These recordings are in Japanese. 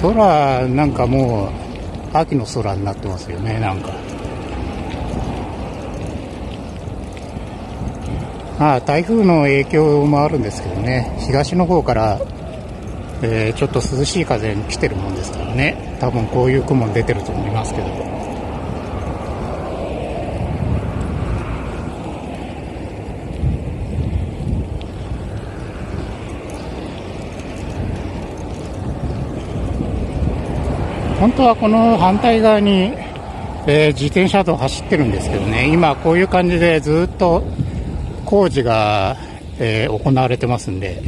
空なんかもう秋の空になってますよねなんか。まあ台風の影響もあるんですけどね東の方から、えーちょっと涼しい風に来てるもんですからね多分こういう雲出てると思いますけど。本当はこの反対側に、えー自転車道走ってるんですけどね、今こういう感じでずっと工事が、えー行われてますんで、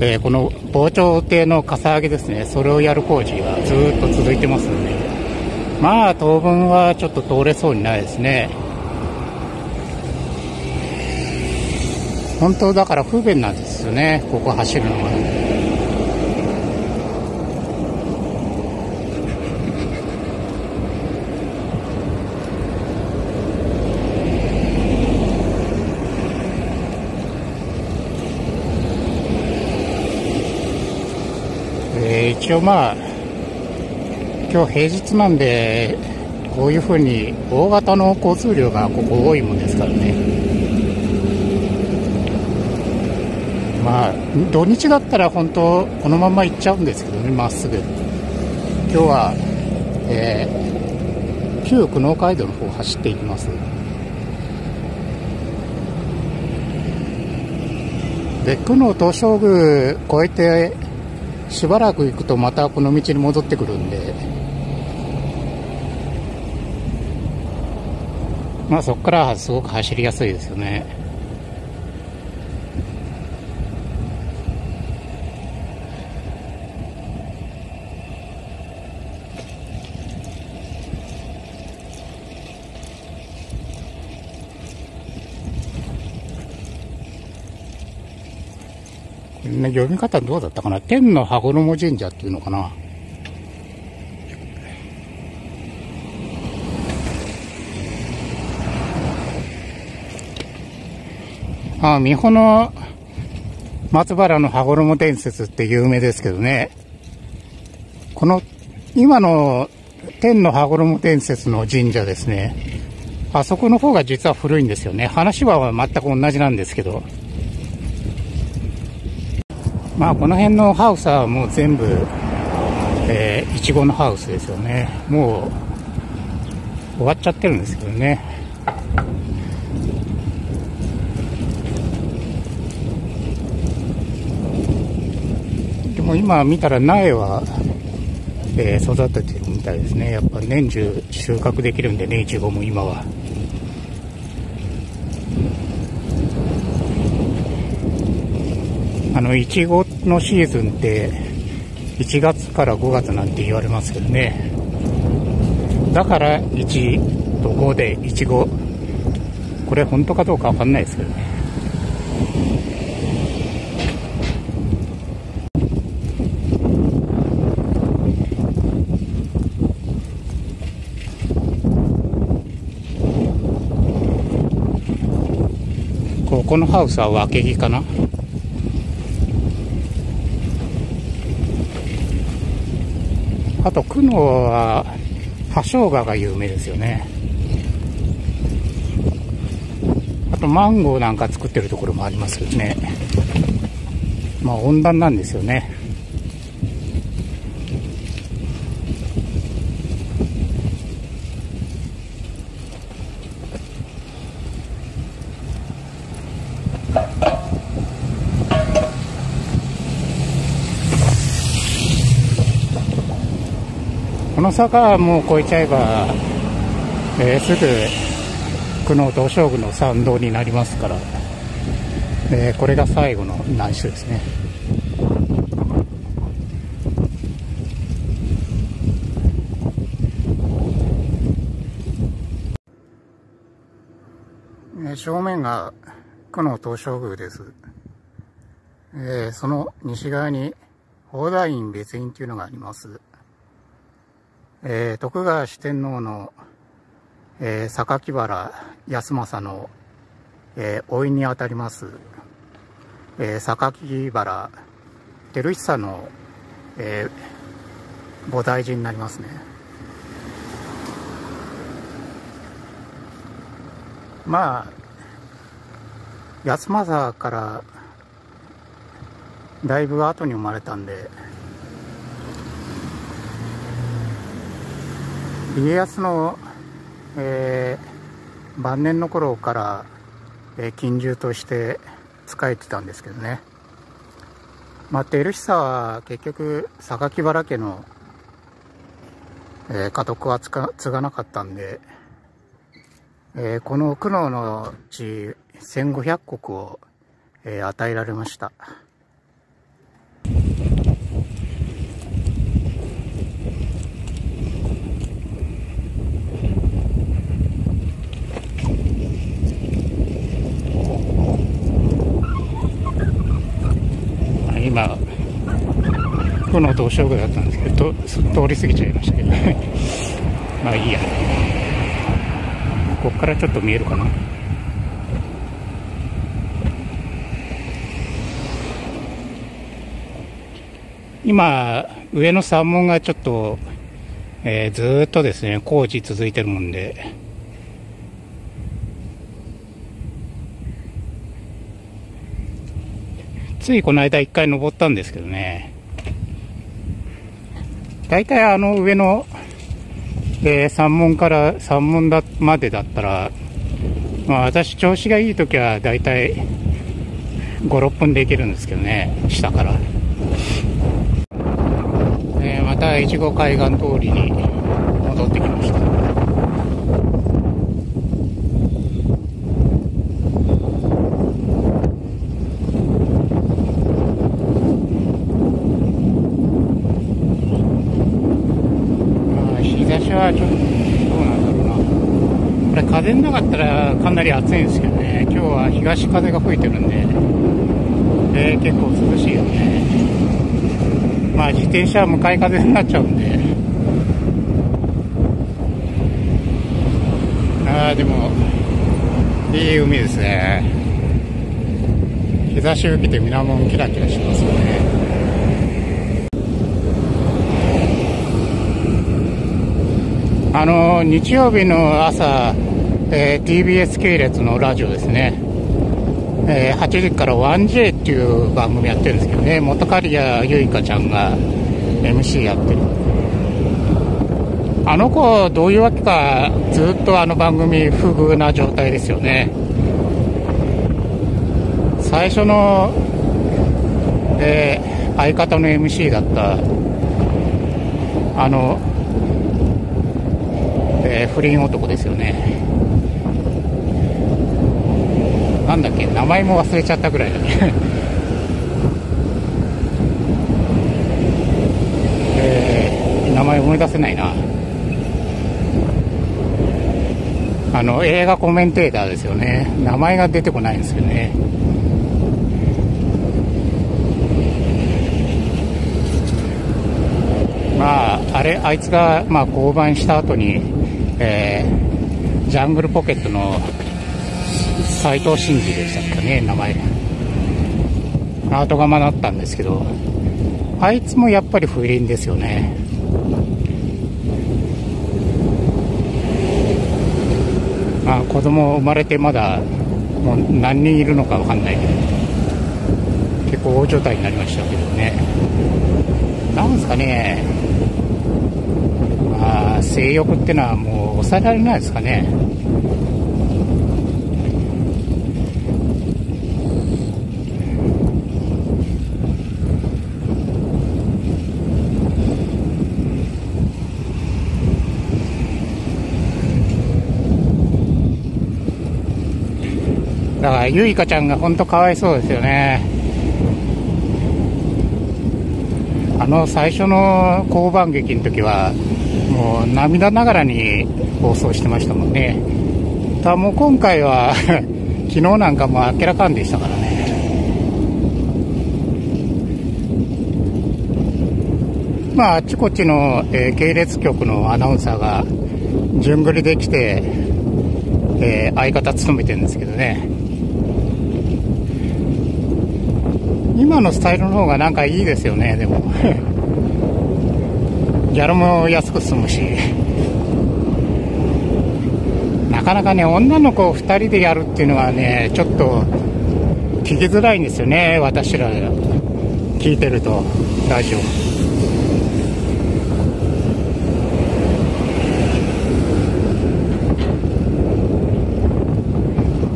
えーこの防潮堤のかさ上げですね、それをやる工事がずっと続いてますんで、まあ当分はちょっと通れそうにないですね。本当だから不便なんですよね、ここ走るのが。えー一応まあ、今日平日なんで、こういうふうに大型の交通量がここ多いもんですからね。まあ、土日だったら本当、このまま行っちゃうんですけどね、まっすぐ。今日は、えー旧久能街道の方を走っていきます。で、久能東照宮越えて、しばらく行くとまたこの道に戻ってくるんで、まあそこからはすごく走りやすいですよね。ね読み方どうだったかな？天の羽衣神社っていうのかな？あ、美穂の松原の羽衣伝説って有名ですけどね。この、今の天の羽衣伝説の神社ですね。あそこの方が実は古いんですよね。話は全く同じなんですけど。まあこの辺のハウスはもう全部、えー、いちごのハウスですよね。もう終わっちゃってるんですけどね。でも今見たら苗は、えー育ててるみたいですね。やっぱ年中収穫できるんでね、いちごも今は。あの、いちごのシーズンって、1月から5月なんて言われますけどね。だから、1と5で、いちご。これ本当かどうかわかんないですけどね。ここのハウスは分け木かなあと、久野は、葉生姜が有名ですよね。あと、マンゴーなんか作ってるところもありますけどね。まあ、温暖なんですよね。この坂はもう越えちゃえば、えーすぐ久能東照宮の参道になりますから、えーこれが最後の難所ですね。正面が久能東照宮です。えーその西側に宝大院別院というのがあります。えー徳川四天王の、えー榊原康政の、えー甥にあたります、えー榊原照久の、えー菩提寺になりますね。まあ安政からだいぶ後に生まれたんで家康の、えー、晩年の頃から、えー、金獣として仕えてたんですけどねまあ照久は結局榊原家の、えー、家督は継がなかったんでえー、この苦悩の地1500石を、えー、与えられました。今、苦悩東照宮だったんですけど、通り過ぎちゃいましたけど、まあいいや。ここからちょっと見えるかな。今上の山門がちょっと、えー、ずっとですね工事続いてるもんで。ついこの間一回登ったんですけどね。大体あの上のえー、山門から、山門だまでだったら、まあ私調子がいい時は大体5、6分で行けるんですけどね、下から。えー、また越後海岸通りに戻ってきました。はちょっとどうなんだろうな。これ風なかったらかなり暑いんですけどね、今日は東風が吹いてるんで、えー、結構涼しいよね。まあ自転車は向かい風になっちゃうんで、ああ、でも、いい海ですね。日差し受けて水面キラキラしますよね。あの日曜日の朝、えー、TBS 系列のラジオですね、えー、8時から 1J っていう番組やってるんですけどね、元刈谷ゆいかちゃんが MC やってる。あの子、どういうわけか、ずっとあの番組、不遇な状態ですよね。最初の、えー、相方の MC だった、あの、えー、不倫男ですよねなんだっけ名前も忘れちゃったぐらいだね。えー、名前思い出せないな。あの映画コメンテーターですよね。名前が出てこないんですよね。まああれあいつがまあ降板した後にえー、ジャングルポケットの斎藤真二でしたっけね、名前。アート釜だったんですけど、あいつもやっぱり不倫ですよね。まあ子供生まれてまだもう何人いるのかわかんないけど、結構大所帯になりましたけどね。なんですかね、まあ、性欲ってのはもう抑えられないですかね。だから、ゆいかちゃんが本当かわいそうですよね。あの最初の交番劇の時は、もう涙ながらに放送してましたもんね。ただもう今回は 昨日なんかもう明らかんでしたからね。まあ、あっちこっちの、えー、系列局のアナウンサーが順繰りできて、えー、相方務めてるんですけどね。今のスタイルの方がなんかいいですよね、でも。ギャラも安く済むし。なかなかね女の子2人でやるっていうのはねちょっと聞きづらいんですよね。私ら聞いてると。ラジオ。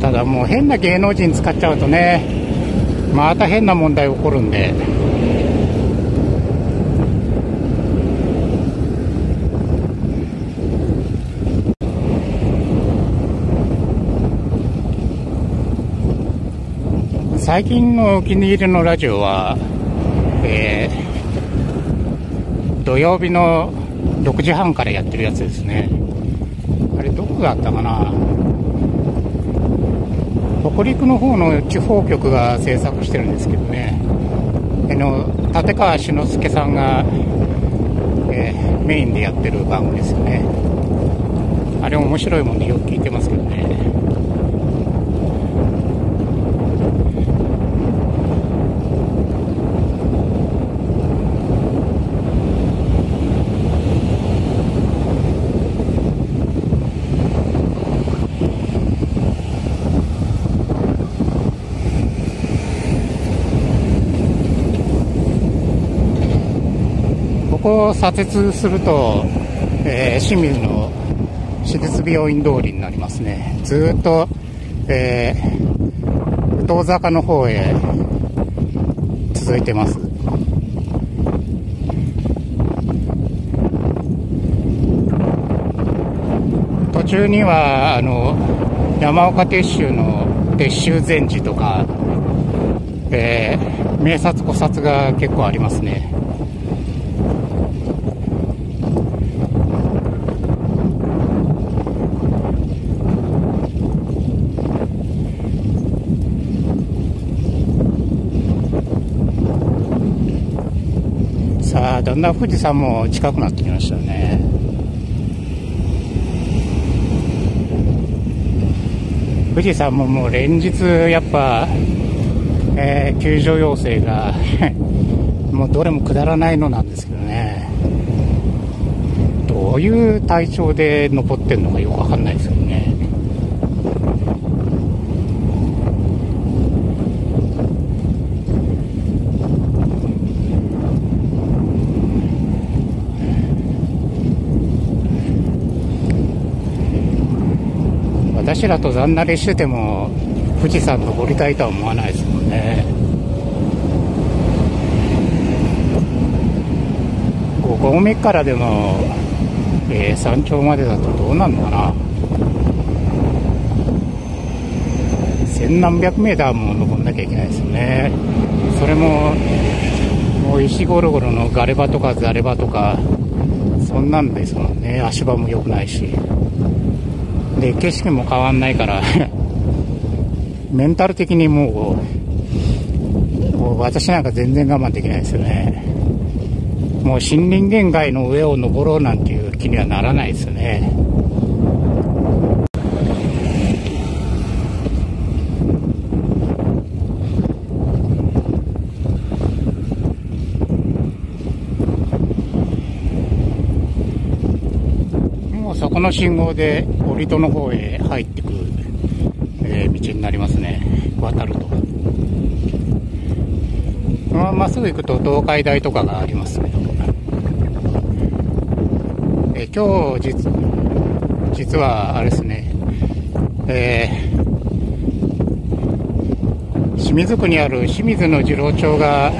ただもう変な芸能人使っちゃうとね。また変な問題起こるんで。最近のお気に入りのラジオは、えー、土曜日の6時半からやってるやつですね。あれどこだったかな？北陸の方の地方局が制作してるんですけどね、あの立川志の輔さんが、えー、メインでやってる番組ですよね。あれ面白いもんでよく聞いてますけどね。こを左折すると、えー、清水の私立病院通りになりますね。ずっと、えー、宇東坂の方へ続いてます。途中には、あの、山岡鉄舟の鉄舟禅寺とか、えー、名刹古刹が結構ありますね。だんだん富士山も近くなってきましたね。富士山ももう連日やっぱ、えー、救助要請が もうどれもくだらないのなんですけどね。どういう体調で登ってんのかよくわかんないですよね。私ら登山慣れしてても富士山登りたいとは思わないですもんね。5合目からでも、えー、山頂までだとどうなのかな。千何百メーターも登んなきゃいけないですよね。それももう石ゴロゴロのガレ場とかザレ場とかそんなんですもんね。足場も良くないし。で、景色も変わんないから メンタル的にもう、私なんか全然我慢できないですよね。もう森林限界の上を登ろうなんていう気にはならないですよね。もうそこの信号で水戸の方へ入ってくる、えー、道になりますね。渡ると。まあ、まっすぐ行くと東海大とかがありますけど。えー、今日実、実はあれですね、えー、清水区にある清水の次郎町が、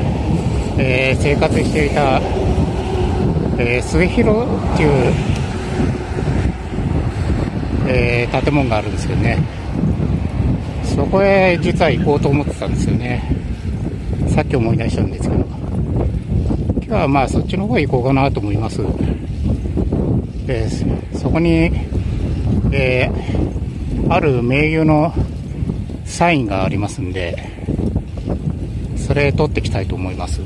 えー、生活していた、えー、末広っていうえー、建物があるんですけどね。そこへ実は行こうと思ってたんですよね。さっき思い出したんですけど。今日はまあそっちの方へ行こうかなと思います。でそこに、えー、ある名優のサインがありますんでそれ取ってきたいと思います。